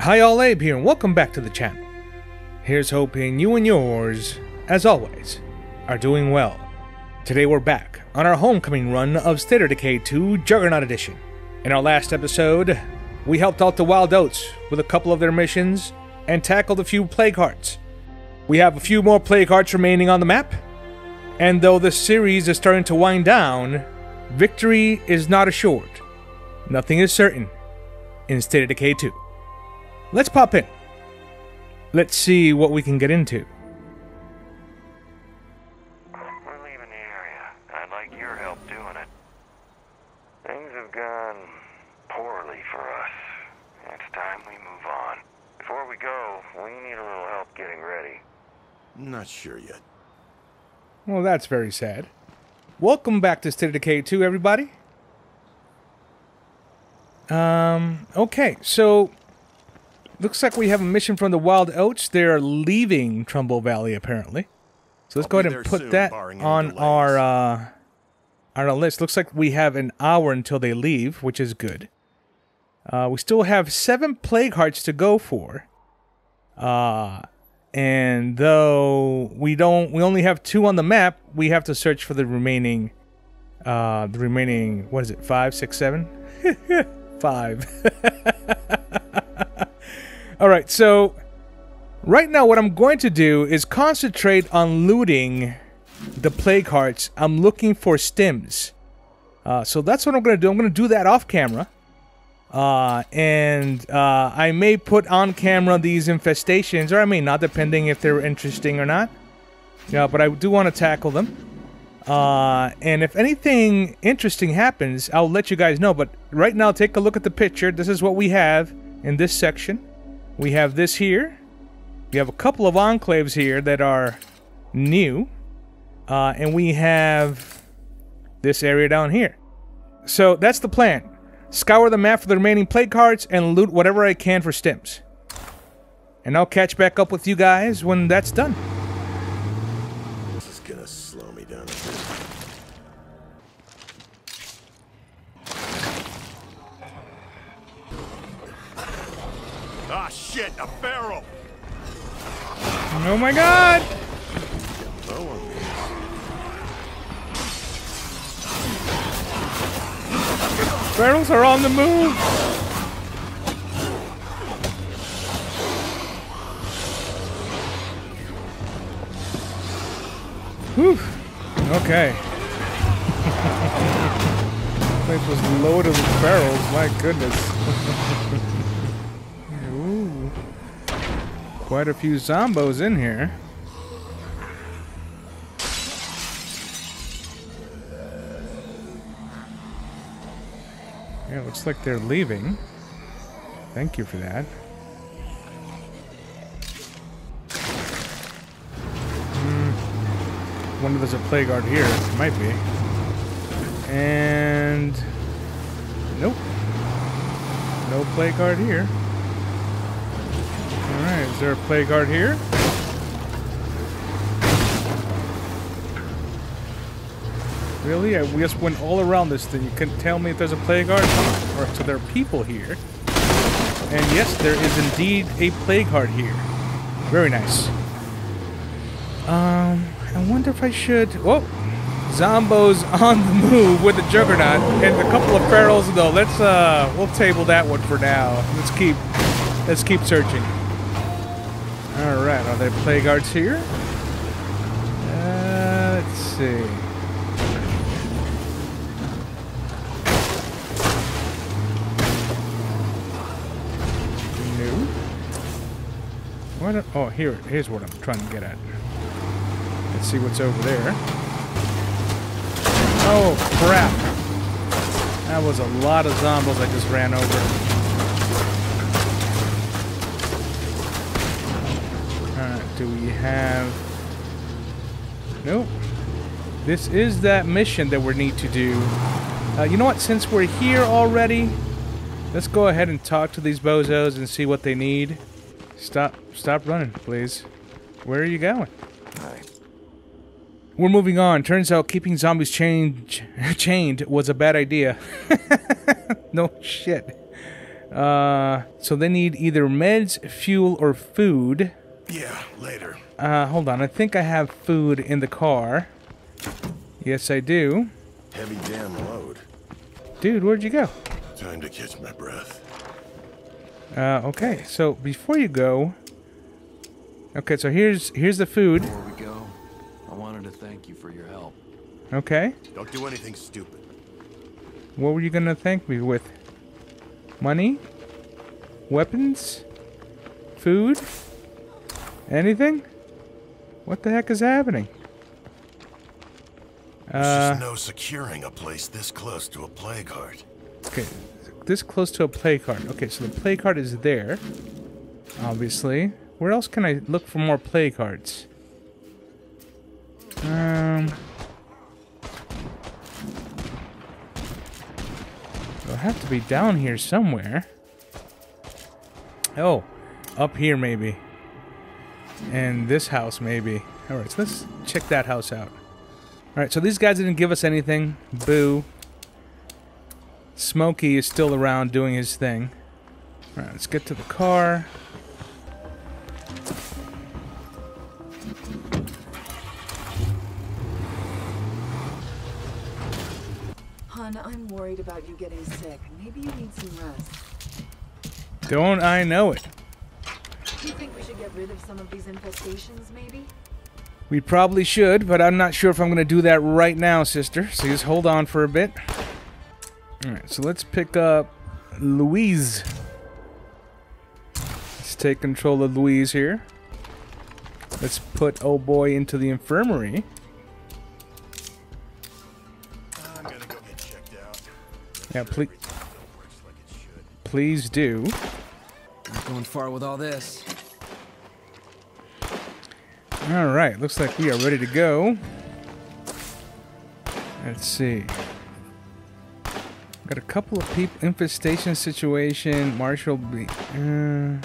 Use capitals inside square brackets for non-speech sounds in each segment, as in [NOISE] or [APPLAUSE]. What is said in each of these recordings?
Hi all Abe here and welcome back to the channel. Here's hoping you and yours, as always, are doing well. Today we're back on our homecoming run of State of Decay 2 Juggernaut Edition. In our last episode, we helped out the Wild Oats with a couple of their missions and tackled a few plague hearts. We have a few more plague hearts remaining on the map, and though the series is starting to wind down, victory is not assured. Nothing is certain in State of Decay 2. Let's pop in. Let's see what we can get into. We're leaving the area. I'd like your help doing it. Things have gone poorly for us. It's time we move on. Before we go, we need a little help getting ready. Not sure yet. Well, that's very sad. Welcome back to State of Decay 2, everybody. Um, okay, so looks like we have a mission from the Wild Oats. They're leaving Trumbull Valley, apparently. So let's I'll go ahead and put soon, that on our uh, on our list. Looks like we have an hour until they leave, which is good. Uh, we still have seven plague hearts to go for. Uh, and though we don't, we only have two on the map. We have to search for the remaining, uh, the remaining. What is it? Five, six, seven, [LAUGHS] five. [LAUGHS] All right. So right now, what I'm going to do is concentrate on looting the plague hearts. I'm looking for stims. Uh, so that's what I'm going to do. I'm going to do that off camera. Uh, and uh, I may put on camera these infestations, or I may not, depending if they're interesting or not. Yeah, but I do want to tackle them. Uh, and if anything interesting happens, I'll let you guys know. But right now, take a look at the picture. This is what we have in this section. We have this here. We have a couple of enclaves here that are new. Uh, and we have this area down here. So that's the plan. Scour the map for the remaining plague hearts and loot whatever I can for stims. And I'll catch back up with you guys when that's done. Oh my god! Barrels are on the move! Whew. Okay. [LAUGHS] place was loaded with barrels, my goodness. [LAUGHS] Quite a few zombos in here. Yeah, looks like they're leaving. Thank you for that. Hmm. Wonder if there's a plague heart here. Might be. And nope. No plague heart here. Is there a plague heart here? Really? I, we just went all around this thing. You couldn't tell me if there's a plague heart? Or so there are people here. And yes, there is indeed a plague heart here. Very nice. Um, I wonder if I should... Whoa! Zombo's [LAUGHS] on the move with the Juggernaut and a couple of ferals though. Let's uh, we'll table that one for now. Let's keep, let's keep searching. There plague hearts here? Uh, let's see. No. What? oh, here. Here's what I'm trying to get at. Let's see what's over there. Oh crap! That was a lot of zombies I just ran over. Do we have... Nope. This is that mission that we need to do. Uh, you know what? Since we're here already, let's go ahead and talk to these bozos and see what they need. Stop, stop running, please. Where are you going? We're moving on. Turns out keeping zombies chained [LAUGHS] chained was a bad idea. [LAUGHS] no shit. Uh, so they need either meds, fuel, or food. Yeah, later. Uh, hold on. I think I have food in the car. Yes, I do. Heavy damn load. Dude, where'd you go? Time to catch my breath. Uh, okay. So before you go, okay. So here's here's the food. Before we go, I wanted to thank you for your help. Okay. Don't do anything stupid. What were you gonna thank me with? Money? Weapons? Food? Anything? What the heck is happening? There's Uh, just no securing a place this close to a plague heart. okay. This close to a plague heart. Okay, so the plague heart is there. Obviously. Where else can I look for more plague hearts? Um. It'll have to be down here somewhere. Oh, up here maybe. And this house maybe. Alright, so let's check that house out. Alright, so these guys didn't give us anything. Boo. Smokey is still around doing his thing. Alright, let's get to the car. Hun, I'm worried about you getting sick. Maybe you need some rest. Don't I know it? Do you think we should get rid of some of these infestations, maybe? We probably should, but I'm not sure if I'm going to do that right now, sister. So just hold on for a bit. Alright, so let's pick up Louise. Let's take control of Louise here. Let's put old boy into the infirmary. I'm gonna go get checked out. Yeah, please, Works like it should. please do. Not going far with all this. Alright, looks like we are ready to go. Let's see. Got a couple of people. Infestation situation. Marshall B. Uh,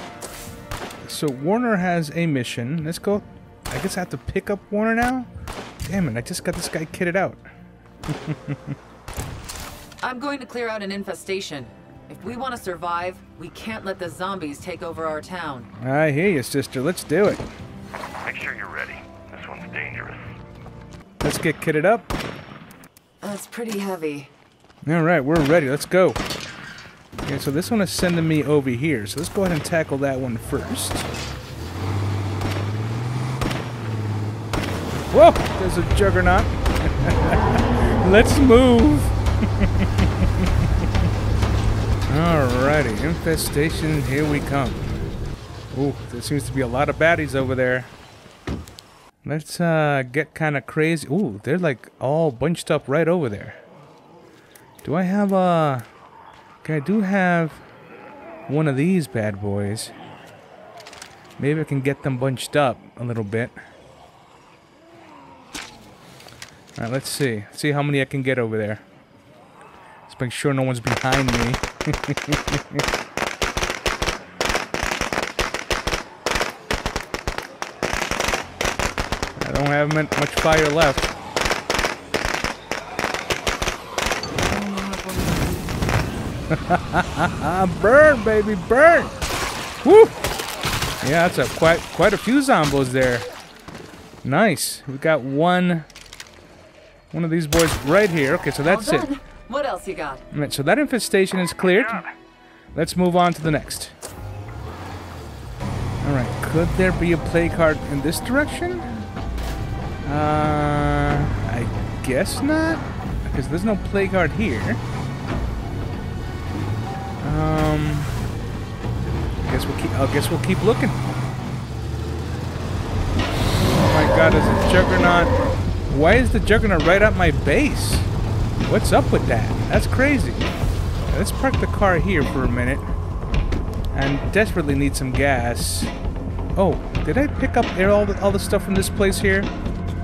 so Warner has a mission. Let's go. I guess I have to pick up Warner now? Damn it, I just got this guy kitted out. [LAUGHS] I'm going to clear out an infestation. If we want to survive, we can't let the zombies take over our town. I hear you, sister. Let's do it. Dangerous. Let's get kitted up. That's pretty heavy. Alright, we're ready. Let's go. Okay, so this one is sending me over here. So let's go ahead and tackle that one first. Whoa! There's a juggernaut. [LAUGHS] let's move. [LAUGHS] Alrighty, infestation, here we come. Ooh, there seems to be a lot of baddies over there. Let's uh get kind of crazy. Ooh, they're like all bunched up right over there. Do I have a... Okay, I do have one of these bad boys. Maybe I can get them bunched up a little bit. Alright, let's see. Let's see how many I can get over there. Let's make sure no one's behind me. [LAUGHS] I don't have much fire left. [LAUGHS] Burn, baby, burn! Woo! Yeah, that's a quite quite a few zombos there. Nice. We got one one of these boys right here. Okay, so that's All it. What else you got? Alright, so that infestation is cleared. Let's move on to the next. Alright, could there be a plague heart in this direction? Uh, I guess not. Because there's no play here. Um, I guess we'll keep. I guess we'll keep looking. Oh my God! Is a juggernaut. Why is the juggernaut right at my base? What's up with that? That's crazy. Let's park the car here for a minute. And desperately need some gas. Oh, did I pick up all the, all the stuff from this place here?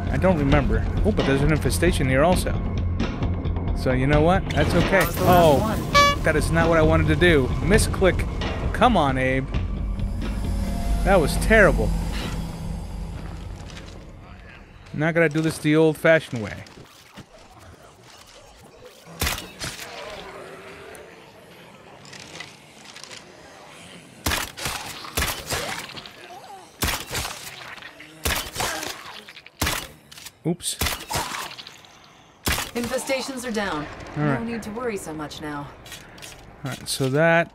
I don't remember. Oh, but there's an infestation here also. So you know what? That's okay. That was the last Oh, that is not what I wanted to do. Misclick. Come on, Abe. That was terrible. Not gonna do this the old-fashioned way. Oops. Infestations are down. All no right. need to worry so much now. Alright, so that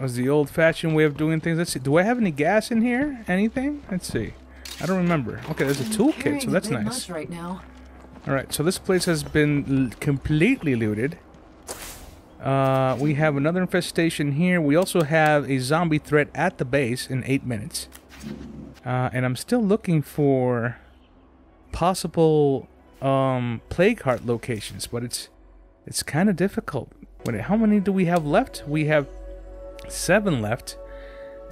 was the old-fashioned way of doing things. Let's see. Do I have any gas in here? Anything? Let's see. I don't remember. Okay, there's a toolkit, so that's nice. right now. Alright, so this place has been l- completely looted. Uh, we have another infestation here. We also have a zombie threat at the base in eight minutes. Uh, and I'm still looking for possible um, plague heart locations, but it's it's kind of difficult. What, how many do we have left? We have seven left,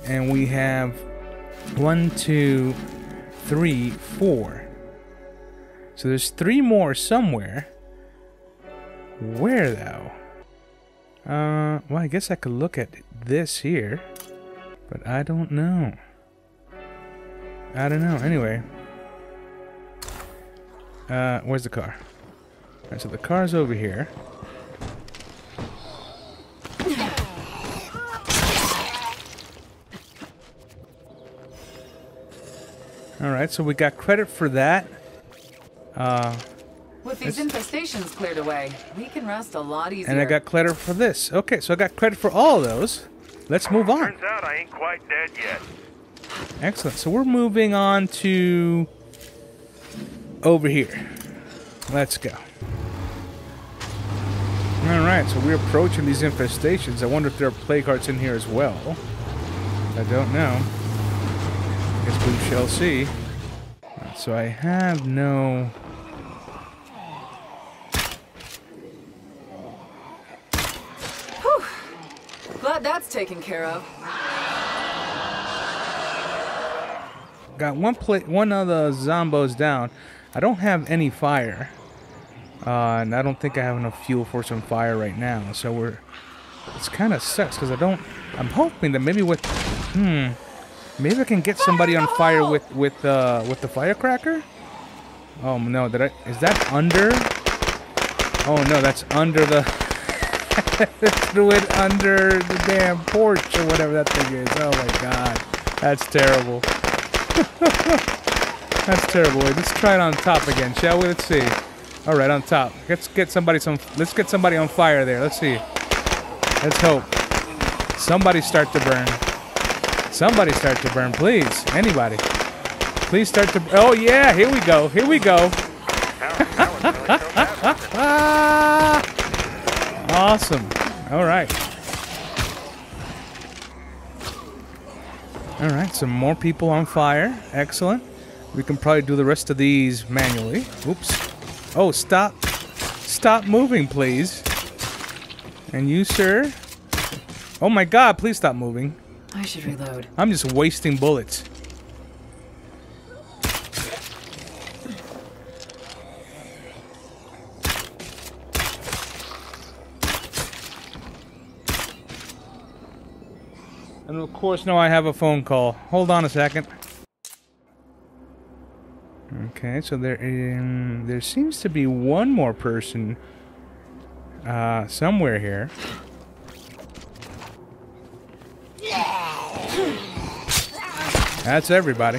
and we have one, two, three, four. So there's three more somewhere. Where though? Uh, well, I guess I could look at this here, but I don't know. I don't know. Anyway, uh, where's the car? Alright, so the car's over here. Alright, so we got credit for that. Uh, With these infestations cleared away, we can rest a lot easier. and I got credit for this. Okay, so I got credit for all of those. Let's move on. Turns out I ain't quite dead yet. Excellent. So we're moving on to over here. Let's go. All right, so we're approaching these infestations. I wonder if there are plague hearts in here as well. I don't know. I guess we shall see. So I have no. Whew. Glad that's taken care of. Got one plate, one of the zombos down. I don't have any fire, uh, and I don't think I have enough fuel for some fire right now. So we're, it's kind of sucks because I don't. I'm hoping that maybe with, hmm, maybe I can get somebody on fire with with uh with the firecracker. Oh no, did I? Is that under? Oh no, that's under the. [LAUGHS] threw it under the damn porch or whatever that thing is. Oh my god, that's terrible. [LAUGHS] That's terrible. Let's try it on top again, shall we? Let's see. All right, on top. Let's get somebody some. Let's get somebody on fire there. Let's see. Let's hope. Somebody start to burn. Somebody start to burn, please. Anybody. Please start to. Oh yeah, here we go. Here we go. [LAUGHS] Awesome. All right. All right, some more people on fire. Excellent. We can probably do the rest of these manually. Oops. Oh, stop. Stop moving, please. And you, sir? Oh my god, please stop moving. I should reload. I'm just wasting bullets. And of course, now I have a phone call. Hold on a second. Okay, so there um, there seems to be one more person uh, somewhere here. That's everybody.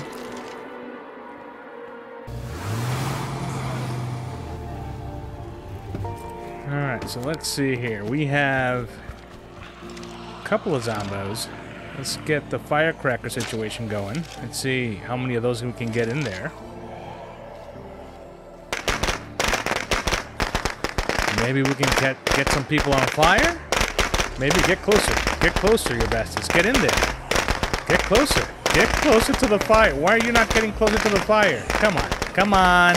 Alright, so let's see here. We have a couple of zombos. Let's get the firecracker situation going. Let's see how many of those we can get in there. Maybe we can get get some people on fire? Maybe get closer. Get closer, you bastards. Get in there. Get closer. Get closer to the fire. Why are you not getting closer to the fire? Come on. Come on.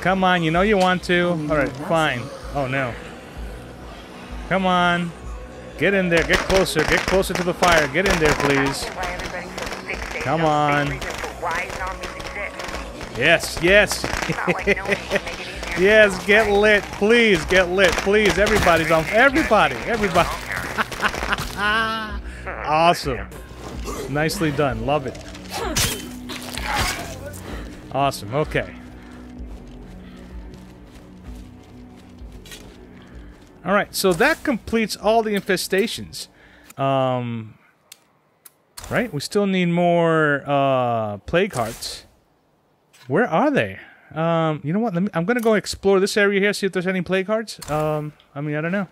Come on. You know you want to. All right, fine. Oh, no. Come on. Get in there. Get closer. Get closer to the fire. Get in there, please. Come on. Yes, yes. [LAUGHS] yes, get lit. Please, get lit. Please. Everybody's on. Everybody. Everybody. [LAUGHS] awesome. Nicely done. Love it. Awesome. Okay. All right. So that completes all the infestations. Um, right? We still need more uh, plague hearts. Where are they? Um, you know what? Me, I'm gonna go explore this area here, see if there's any plague hearts. Um, I mean, I don't know.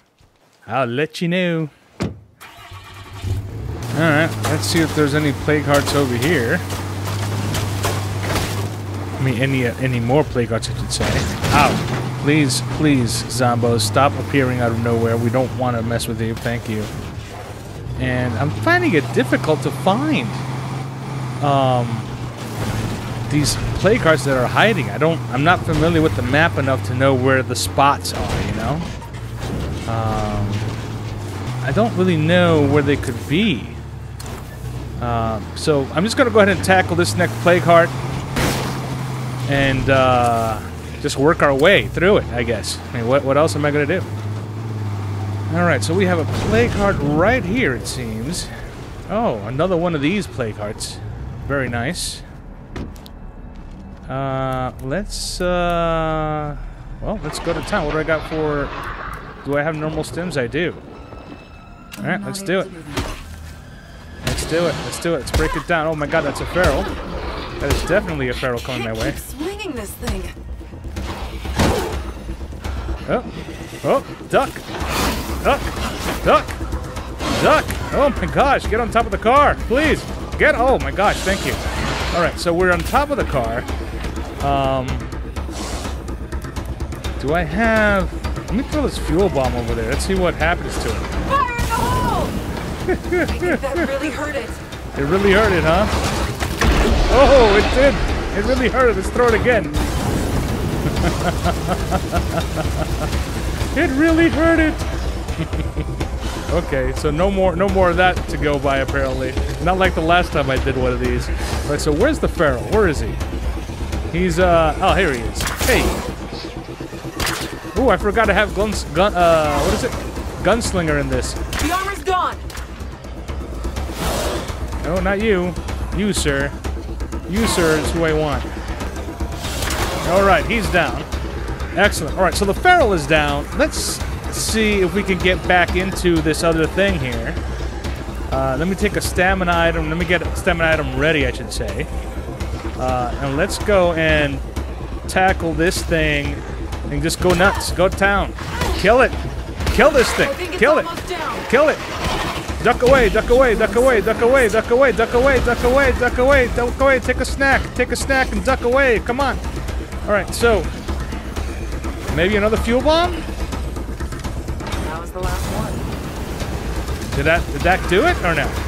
I'll let you know. All right, let's see if there's any plague hearts over here. I mean, any uh, any more plague hearts, I should say. Ow! Please, please, Zombos, stop appearing out of nowhere. We don't want to mess with you. Thank you. And I'm finding it difficult to find um, these plague hearts that are hiding. I don't. I'm not familiar with the map enough to know where the spots are. You know. Um, I don't really know where they could be. Um, so I'm just gonna go ahead and tackle this next plague heart and uh, just work our way through it. I guess. I mean, what what else am I gonna do? All right. So we have a plague heart right here. It seems. Oh, another one of these plague hearts. Very nice. Uh, let's, uh, well, let's go to town. What do I got for, do I have normal stims? I do. All right, let's do it. Let's do it. Let's do it. Let's break it down. Oh my god, that's a feral. That is definitely a feral coming my way. Swinging this thing. Oh, oh, duck, duck, duck, duck. Oh my gosh, get on top of the car, please. Get, oh my gosh, thank you. All right, so we're on top of the car. Um, do I have, let me throw this fuel bomb over there. Let's see what happens to it. Fire in the hole! [LAUGHS] I think that really hurt it. It really hurt it, huh? Oh, it did. It really hurt it. Let's throw it again. [LAUGHS] it really hurt it. [LAUGHS] okay, so no more, no more of that to go by apparently. Not like the last time I did one of these. All right, so where's the feral? Where is he? He's uh oh here he is. Hey. Ooh, I forgot to have guns gun uh what is it? Gunslinger in this. The armor's gone. No, not you. You, sir. You, sir, is who I want. All right, he's down. Excellent. All right, so the feral is down. Let's see if we can get back into this other thing here. Uh, let me take a stamina item. Let me get a stamina item ready, I should say. Uh, and let's go and tackle this thing and just go nuts. Go to town. Kill it. Kill this thing. I think it's Kill it. Kill it. Duck away, duck away, duck away, duck away, duck away, duck away, duck away, duck away, duck away. Take a snack, take a snack and duck away. Come on. All right, so maybe another fuel bomb? That was the last one. Did that did that do it or no?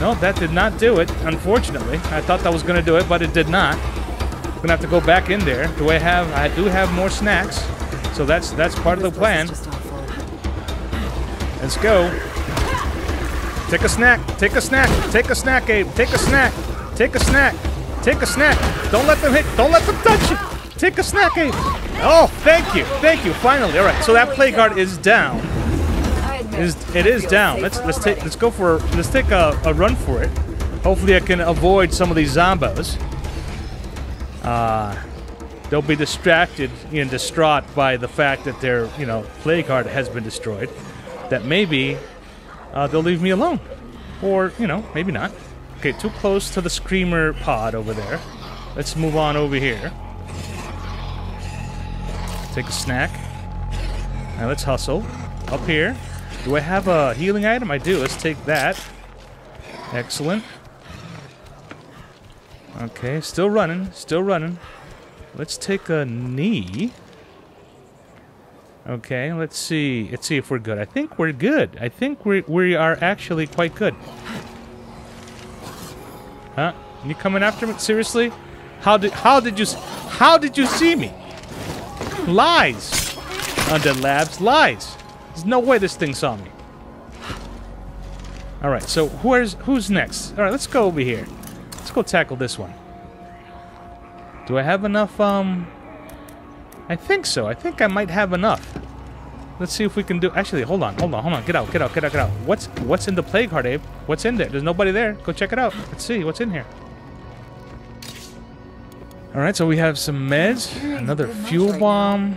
No, that did not do it. Unfortunately, I thought that was gonna do it, but it did not. I'm Gonna have to go back in there. Do I have? I do have more snacks, so that's that's part of the plan. place is just awful. Let's go. Take a snack. Take a snack. Take a snack, Abe. Take a snack. Take a snack. Take a snack. Don't let them hit. Don't let them touch you. Take a snack, Abe. Oh, thank you. Thank you. Finally. All right. So that plague heart is down. I admit, Is it is down. Let's let's take let's go for let's take a, a run for it. Hopefully, I can avoid some of these zombos. Uh, they'll be distracted and distraught by the fact that their you know plague heart has been destroyed. That maybe uh, they'll leave me alone, or you know maybe not. Okay, too close to the screamer pod over there. Let's move on over here. Take a snack. Now let's hustle. Up here. Do I have a healing item? I do. Let's take that. Excellent. Okay, still running. Still running. Let's take a knee. Okay, let's see. Let's see if we're good. I think we're good. I think we we are actually quite good. Huh? You coming after me? Seriously? How did how did you how did you see me? Lies. Undead Labs lies. There's no way this thing saw me. All right, so where's who's next? All right, let's go over here. Let's go tackle this one. Do I have enough? Um, I think so. I think I might have enough. Let's see if we can do. Actually, hold on, hold on, hold on. Get out, get out, get out, get out. What's what's in the plague heart, Abe? What's in there? There's nobody there. Go check it out. Let's see what's in here. All right, so we have some meds, another fuel bomb,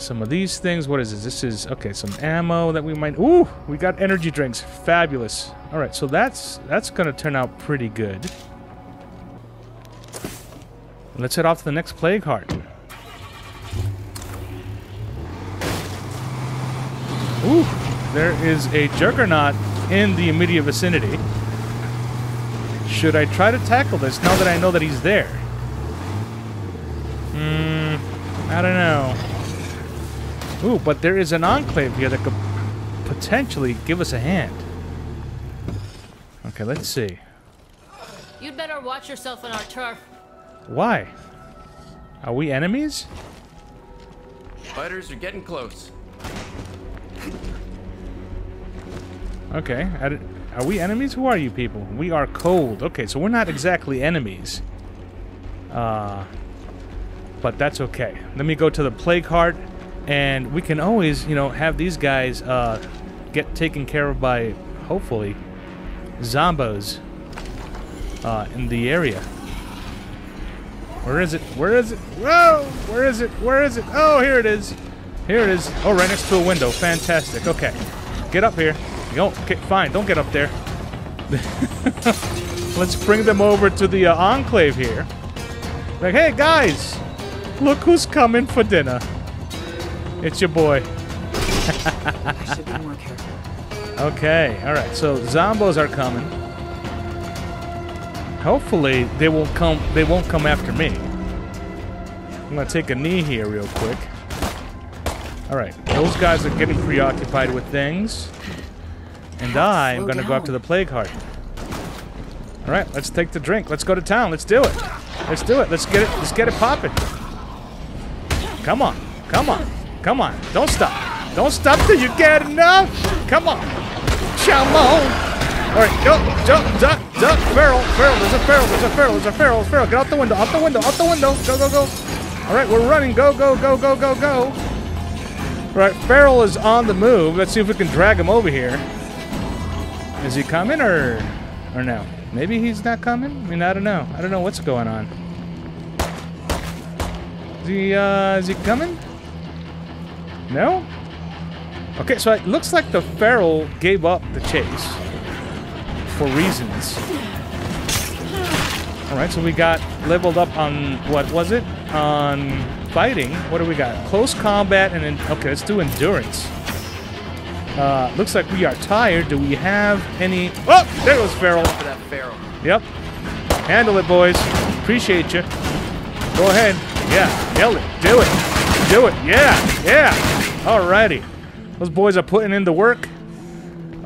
some of these things. What is this? This is okay. Some ammo that we might. Ooh, we got energy drinks. Fabulous. All right, so that's that's gonna turn out pretty good. Let's head off to the next plague heart. Ooh, there is a juggernaut in the immediate vicinity. Should I try to tackle this now that I know that he's there? Hmm, I don't know. Ooh, but there is an enclave here that could potentially give us a hand. Okay, let's see. You'd better watch yourself on our turf. Why? Are we enemies? Fighters are getting close. Okay. Are we enemies? Who are you people? We are cold. Okay, so we're not exactly enemies. Uh, but that's okay. Let me go to the plague heart, and we can always, you know, have these guys uh, get taken care of by, hopefully, zombos uh, in the area. Where is it? Where is it? Whoa! Where is it? Where is it? Oh, here it is. Here it is. Oh, right next to a window. Fantastic. Okay. Get up here. Don't, okay, fine. Don't get up there. [LAUGHS] Let's bring them over to the uh, enclave here. Like, hey, guys. Look who's coming for dinner. It's your boy. I should be more careful. Okay, all right. So zombos are coming. Hopefully they won't come. They won't come after me. I'm gonna take a knee here real quick. All right, those guys are getting preoccupied with things, and I am gonna go up to the down. plague heart. All right, let's take the drink. Let's go to town. Let's do it. Let's do it. Let's get it. Let's get it popping. Come on. Come on. Come on. Don't stop. Don't stop till you get enough. Come on. Come on. All right, go, jump, duck, duck, barrel, barrel. There's a barrel. There's a barrel. There's a barrel. Barrel. Get out the window. Out the window. Out the window. Go, go, go. All right, we're running. Go, go, go, go, go, go. All right, feral is on the move. Let's see if we can drag him over here. Is he coming or or no? Maybe he's not coming. I mean, I don't know. I don't know what's going on. Is he uh, is he coming? No. Okay, so it looks like the Feral gave up the chase for reasons. All right, so we got leveled up on what was it? On fighting. What do we got? Close combat and then okay, let's do endurance. Uh, looks like we are tired. Do we have any? Oh, there goes Feral. Pharaoh. Yep. Handle it, boys. Appreciate you. Go ahead. Yeah. Nailed it. Do it. Do it. Yeah. Yeah. Alrighty. Those boys are putting in the work.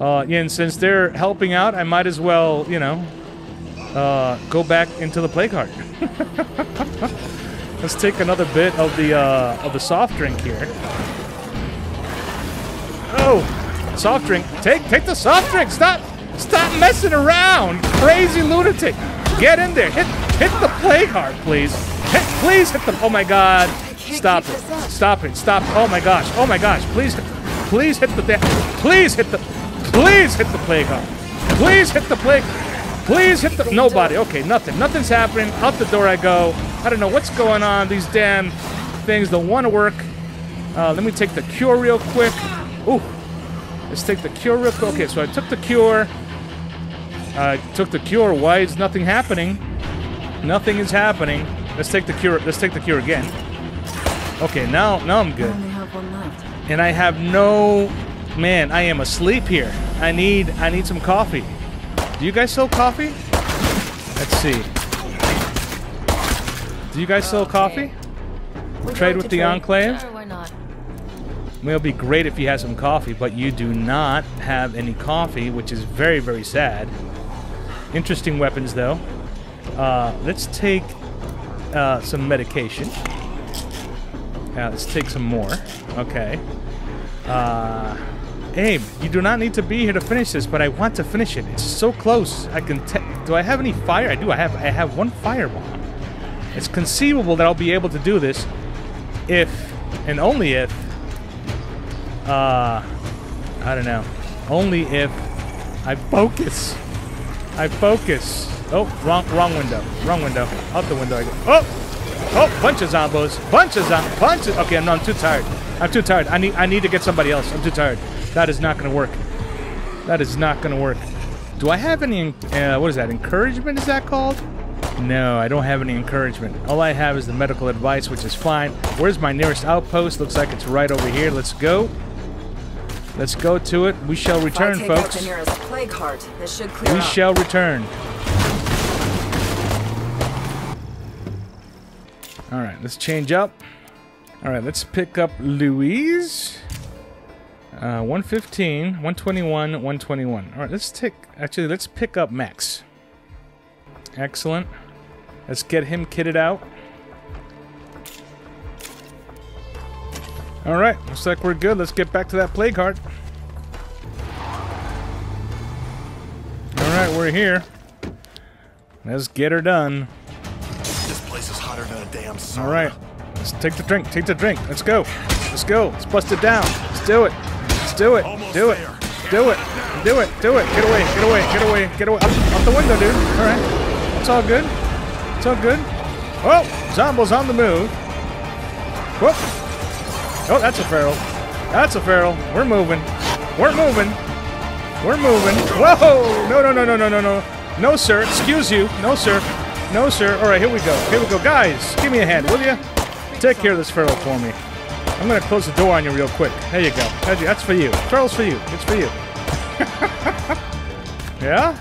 Uh, and since they're helping out, I might as well, you know, uh, go back into the plague heart. [LAUGHS] Let's take another bit of the uh, of the soft drink here. Oh, soft drink. Take take the soft drink. Stop stop messing around, crazy lunatic. Get in there. Hit hit the plague heart, please. Hit, please hit the. Oh my God. Stop it. Stop it. Stop. Oh my gosh. Oh my gosh. Please. Please hit the. Please hit the. Please hit the plague heart. Please hit the play. Please hit the. Nobody. Okay, nothing. Nothing's happening. Out the door I go. I don't know what's going on. These damn things don't want to work. Uh, let me take the cure real quick. Ooh. Let's take the cure real quick. Okay, so I took the cure. I took the cure. Why is nothing happening? Nothing is happening. Let's take the cure. Let's take the cure again. Okay, now now I'm I good. only have one left. And I have no man, I am asleep here. I need I need some coffee. Do you guys sell coffee? Let's see. Do you guys sell coffee? Would you Trade with the trade? Enclave? Sure, why not? Well, it'll be great if you had some coffee, but you do not have any coffee, which is very, very sad. Interesting weapons, though. Uh, let's take uh, some medication. Yeah, let's take some more. Okay. Uh, Abe, you do not need to be here to finish this, but I want to finish it. It's so close. I can. Do I have any fire? I do. I have. I have one fireball. It's conceivable that I'll be able to do this if and only if uh, I don't know. Only if I focus. I focus. Oh, wrong, wrong window. Wrong window. Out the window I go. Oh, oh, bunch of zombos. Bunch of zom. Bunch of. Okay, no, I'm not too tired. I'm too tired. I need, I need to get somebody else. I'm too tired. That is not gonna work. That is not gonna work. Do I have any? Uh, what is that? Encouragement? Is that called? No, I don't have any encouragement. All I have is the medical advice, which is fine. Where's my nearest outpost? Looks like it's right over here. Let's go. Let's go to it. We shall return, if I take folks. out the nearest plague heart, this should clear We shall return. All right, let's change up. All right, let's pick up Louise. Uh, 115, 121, 121. All right, let's take. Actually, let's pick up Max. Excellent. Let's get him kitted out. All right, looks like we're good. Let's get back to that plague heart. All right, we're here. Let's get her done. This place is hotter than a damn sauna. All right, let's take the drink. Take the drink. Let's go. Let's go. Let's bust it down. Let's do it. Let's do it. Almost do it. there. Do it. Do it. Do it. Get away. Get away. Get away. Get away. Up, up the window, dude. All right. It's all good. It's all good. Oh, Zombo's on the move. Whoop. Oh, that's a feral. That's a feral. We're moving. We're moving. We're moving. Whoa! No, no, no, no, no, no, no. No, sir. Excuse you. No, sir. No, sir. All right, here we go. Here we go. Guys, give me a hand, will you? Take care of this feral for me. I'm going to close the door on you real quick. There you go. That's- for you. Feral's for you. It's for you. [LAUGHS] yeah?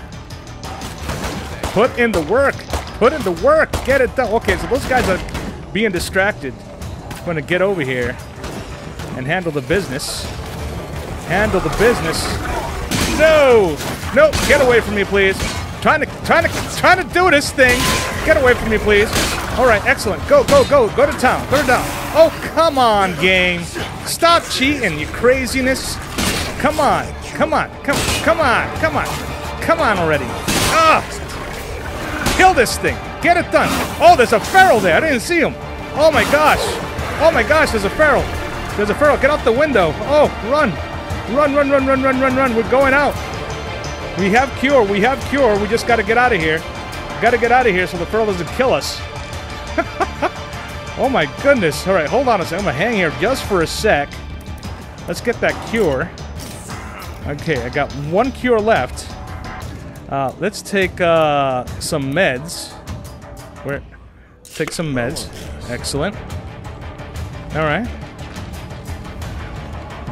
Put in the work. Put in the work. Get it done. Okay, so those guys are being distracted. I'm going to get over here and handle the business. Handle the business. No! No! Get away from me, please. Trying to, trying to, trying to do this thing. Get away from me, please. All right, excellent. Go, go, go. Go to town. Go to town. Oh, come on, game. Stop cheating, you craziness. Come on. Come on. Come, come on. Come on. Come on already. Ah! Kill this thing. Get it done. Oh, there's a feral there. I didn't see him. Oh my gosh. Oh my gosh, there's a feral. There's a feral. Get out the window. Oh, run. Run, run, run, run, run, run, run. We're going out. We have cure. We have cure. We just got to get out of here. Got to get out of here so the pearl doesn't kill us. [LAUGHS] oh my goodness. All right, hold on a second. I'm going to hang here just for a sec. Let's get that cure. Okay, I got one cure left. Uh, let's take uh, some meds. Where? Take some meds. Excellent. All right.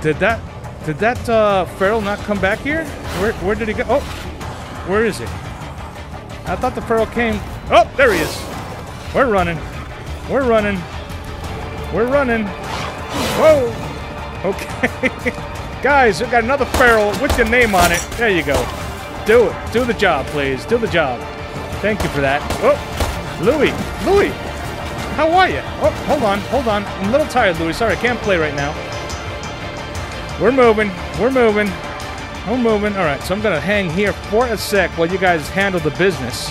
Did that? Did that uh, feral not come back here? Where? Where did he go? Oh, where is he? I thought the feral came. Oh, there he is. We're running. We're running. We're running. Whoa. Okay. [LAUGHS] Guys, we got another feral with your name on it. There you go. Do it. Do the job, please. Do the job. Thank you for that. Oh, Louis. Louis. How are you? Oh, hold on. Hold on. I'm a little tired, Louis. Sorry, I can't play right now. We're moving. We're moving. We're moving. All right, so I'm going to hang here for a sec while you guys handle the business.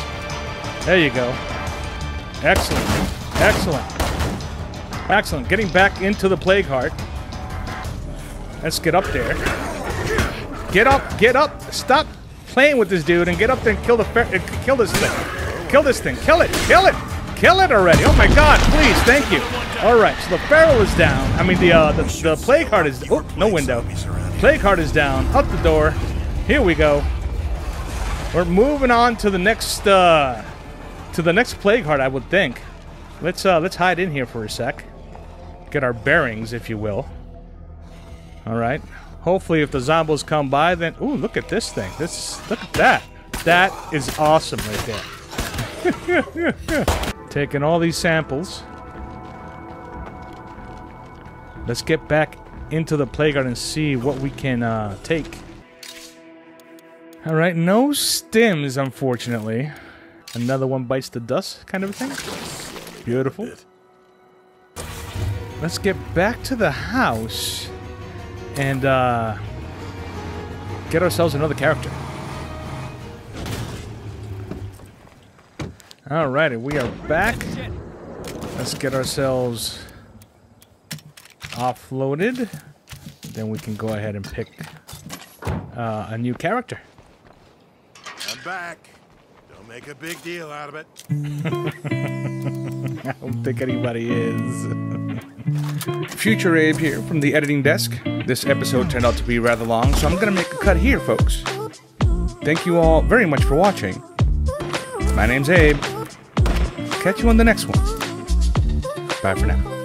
There you go. Excellent. Excellent. Excellent. Getting back into the plague heart. Let's get up there. Get up. Get up. Stop playing with this dude and get up there and kill the uh, kill this thing. Kill this thing. Kill it. Kill it. Kill it already. Oh my god, please. Thank you. All right, so the feral is down. I mean the uh the, the plague heart is oh, no window. Plague heart is down. Up the door. Here we go. We're moving on to the next uh to the next plague heart, I would think. Let's uh let's hide in here for a sec. Get our bearings, if you will. All right. Hopefully, if the zombies come by, then ooh, look at this thing. This look at that. That is awesome right there. [LAUGHS] Taking all these samples. Let's get back into the heart and see what we can uh, take. All right, no stims, unfortunately. Another one bites the dust, kind of a thing. Beautiful. Let's get back to the house and uh, get ourselves another character. Alrighty, we are back. Let's get ourselves offloaded. Then we can go ahead and pick uh, a new character. I'm back. Don't make a big deal out of it. [LAUGHS] I don't think anybody is. Future Abe here from the editing desk. This episode turned out to be rather long, so I'm gonna make a cut here, folks. Thank you all very much for watching. My name's Abe. Catch you on the next one. Bye for now.